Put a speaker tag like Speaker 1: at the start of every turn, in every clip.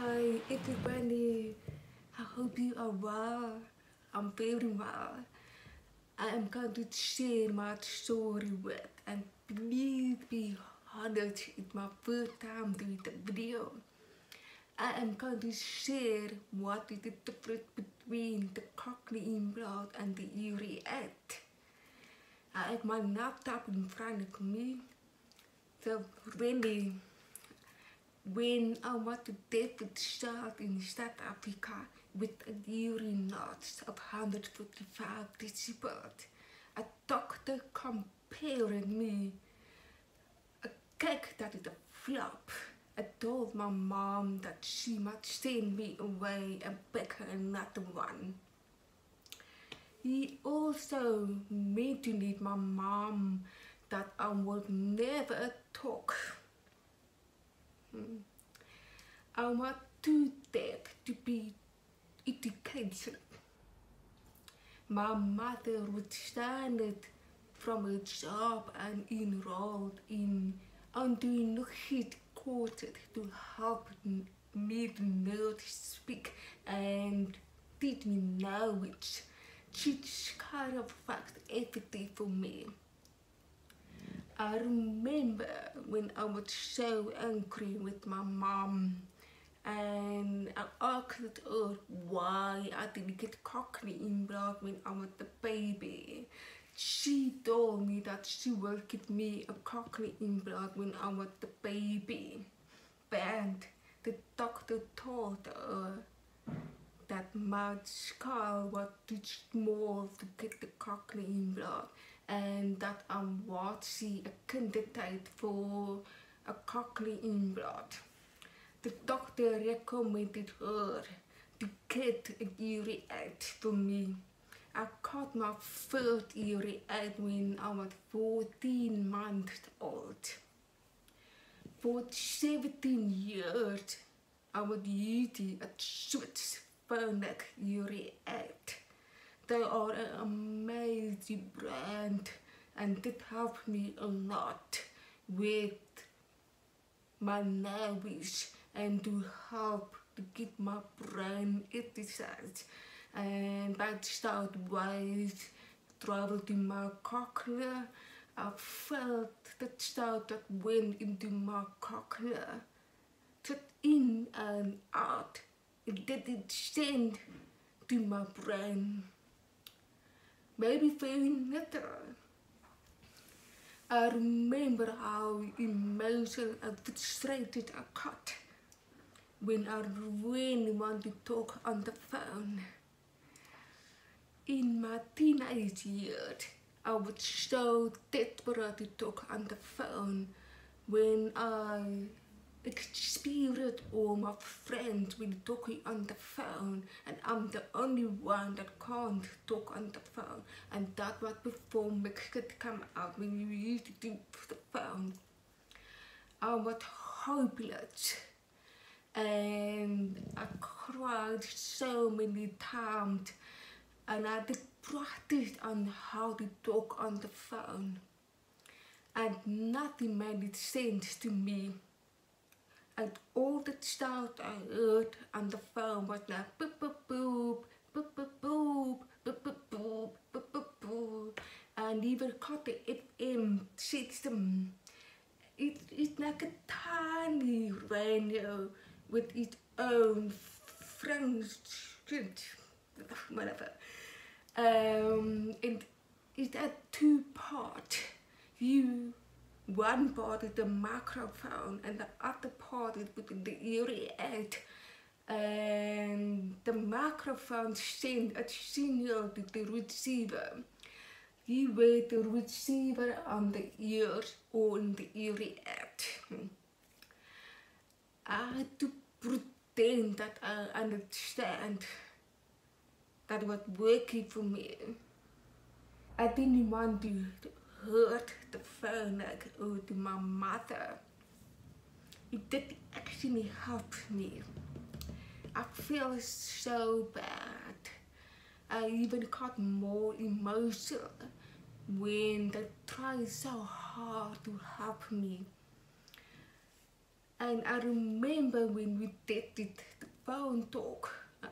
Speaker 1: Hi it is everybody, I hope you are well. I'm very well. I am going to share my story with and please be honored it's my first time doing the video. I am going to share what is the difference between the cochlear implant and the hearing aid. I have my laptop in front of me. So really when I want to take a child in South Africa with a hearing loss of 145 decibels, a doctor compared me a cake that is a flop. I told my mom that she must send me away and pick her another one. He also mentioned my mom that I would never talk Mm. I want to take to be education. My mother resigned from her job and enrolled in undoing courses to help me learn to speak and teach me language. She's kind of fact everything for me. I remember when I was so angry with my mom and I asked her why I didn't get cochlear implant when I was a baby. She told me that she will give me a cochlear implant when I was a baby. But the doctor told her that my skull was too small to get the cochlear implant and en dat abortie 'n kindertyd vir 'n cochlea-inbraak. Die dokter recommended her to get a urine out for me. I got my first urine out when I was 14 months old. For 17 years, I was using a sweet phonic urine out. They are an amazing brand and it helped me a lot with my language and to help to get my brain exercise. And that started with travel to my cochlea. I felt that start that went into my cochlea. Just in and out. It didn't send to my brain maybe feeling better. I remember how emotional and frustrated I got when I really want to talk on the phone. In my teenage years, I was so desperate to talk on the phone when I experience all oh, my friends will talking on the phone and I'm the only one that can't talk on the phone. And that was before Mexican come out when you used to do the phone. I was hopeless. And I cried so many times. And I did practice on how to talk on the phone. And nothing made sense to me and all the stuff I heard on the phone was like boop boop boop, boop boop boop, boop boop boop, boop boop boop. And even got the FM system. It, it's like a tiny radio with its own French, whatever. Um, and it had two parts. You one part is the microphone and the other part is with the aid and the microphone sends a signal to the receiver. You wear the receiver on the ears or in the aid. I had to pretend that I understand that was working for me. I didn't want to heard the phone like oh to my mother it did actually help me I feel so bad. I even got more emotional when they try so hard to help me. And I remember when we did it, the phone talk, a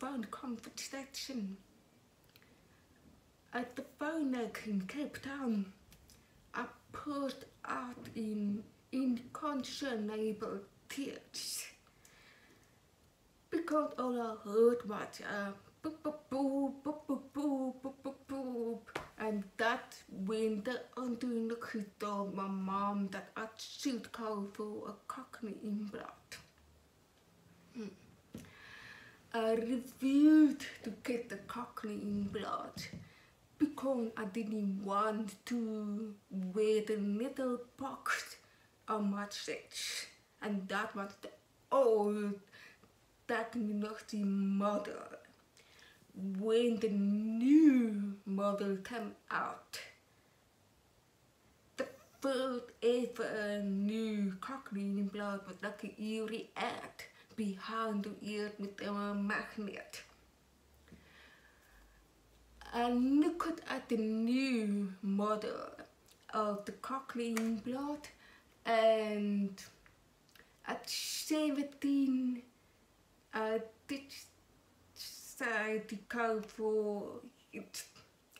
Speaker 1: phone conversation at the phone in Cape Town. I put out in inconsolable tears because all I heard was uh, boop, boop, boop, boop, boop, boop, boop, boop, boop. And that when the auntie told my mom that I should go for a cochlear implant. Hmm. I refused to get the cochlear implant because I didn't want to wear the little box on my chest. And that was the old technology model. When the new model came out, the first ever new cochlear implant was like eerie ad behind the ear with a magnet. I looked at the new model of the cochlear implant and at 17 uh, I did decide to go for it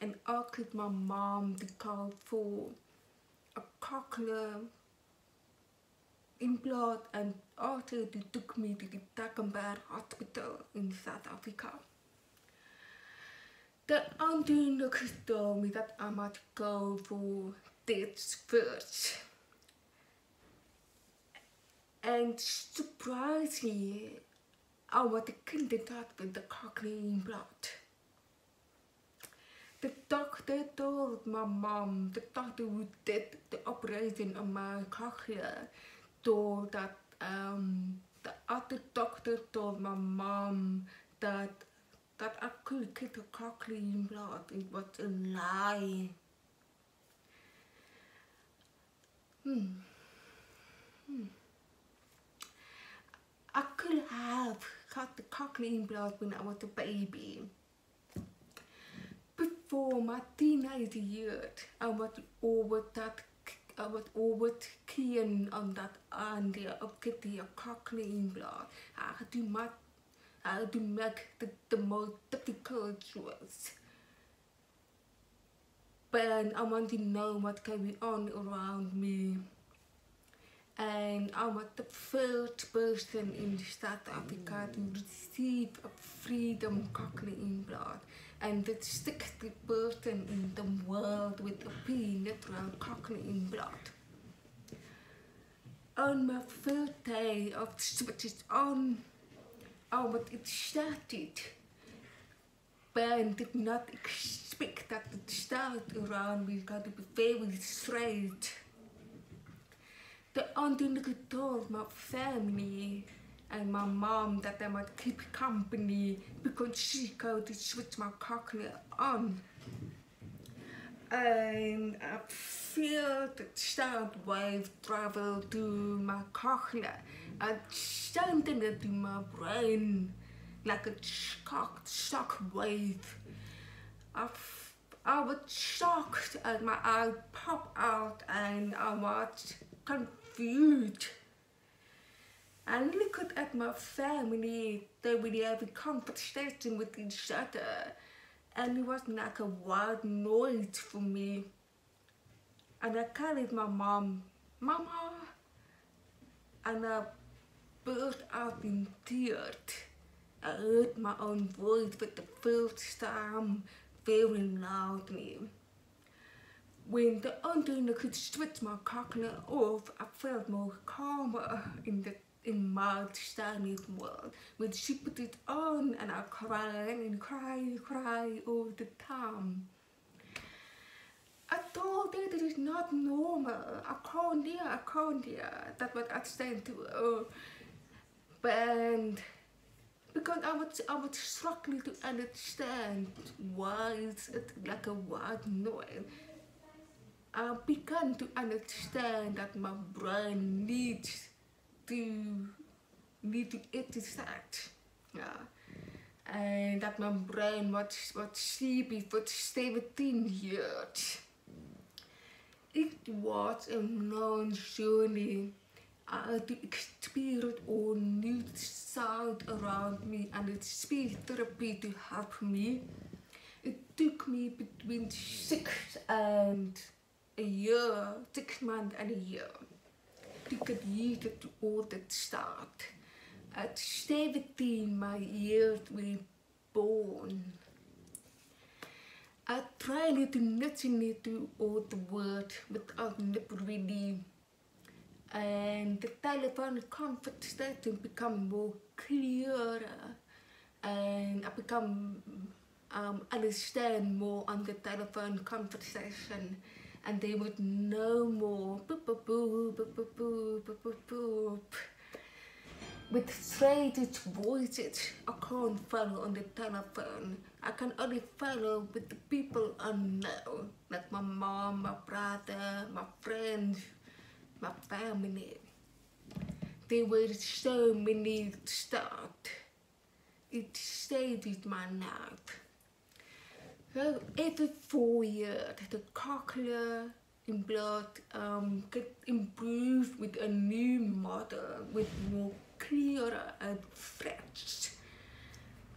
Speaker 1: and asked my mom to go for a cochlear implant and after they took me to the Tygerberg Hospital in South Africa. The auntie told me that I might go for this first. And surprisingly, I was kindergarten with the cochlear implant. The doctor told my mom, the doctor who did the operation on my cochlea, told that um, the other doctor told my mom that that I could get a cochlear implant. It was a lie. Hmm. Hmm. I could have got the cochlear implant when I was a baby. Before my teenage years, I was over that I was always keen on that idea of getting a cochlear implant. I had to had to make the, the most difficult choice. But I want to know what's going on around me and I was the first person in South Africa to receive a freedom cochlear implant and the 60th person in the world with a bilateral cochlear implant. On my first day of switches on, I was excited but I did not expect that the start around We got to be very straight the only told my family and my mom that I might keep company because she could switch my cochlea on. And I feel the sound wave travel to my cochlea and sending it to my brain like a shock, shock wave. I, I was shocked and my eye popped out and I was confused food. And look at my family, they were having conversation with each other. And it was like a wild noise for me. And I carried my mom, Mama, and I burst out in tears. I heard my own voice for the first time very loudly. When the undone could switch my cochlea off, I felt more calmer in the in my standing world. When she put it on and I cry and cried, cry all the time. I told her that it's not normal. I can't hear, I can't hear. That's what I said to oh. her. But because I was I was struggling to understand why it's like a white noise. I began to understand that my brain needs to need to intersect. Yeah. And that my brain was was sleepy for 17 years. It was a long journey uh, to experience all new sound around me and it's speech therapy to help me. It took me between six and a year, six months and a year to get used to all that start. At 17, my years were born. I tried to listen to all the words without really and the telephone comfort started become more clearer and I become um, understand more on the telephone conversation and they would know more boop, boop, boop, boop, boop, boop, boop, boop, boop. with strange voices I can't follow on the telephone I can only follow with the people I know like my mom, my brother, my friends my family. There were so many start. It stayed with my life. Every four years, the cochlear implant um, get improved with a new model with more clearer and fresh.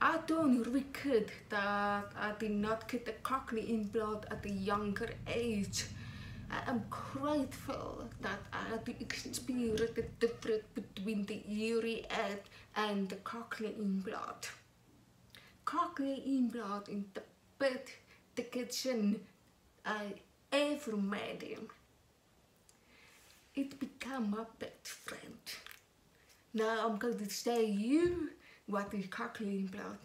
Speaker 1: I don't regret that I did not get the cochlear implant at a younger age. I am grateful that I had to experience the difference between the hearing aid and the cochlear implant. Cochlear implant in the bed, the kitchen, uh, I ever made him. It became my best friend. Now I'm going to say you what is cochlear implant.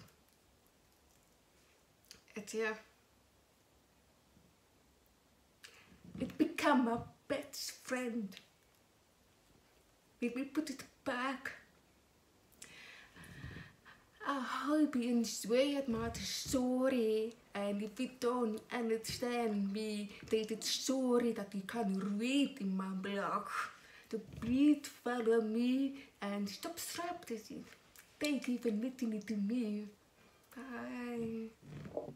Speaker 1: It's here. It become a best friend. We will put it back. I hope you enjoyed my story and if you don't understand me, there's a story that you can read in my blog. So please follow me and stop subscribing. Thank you for listening to me. Bye.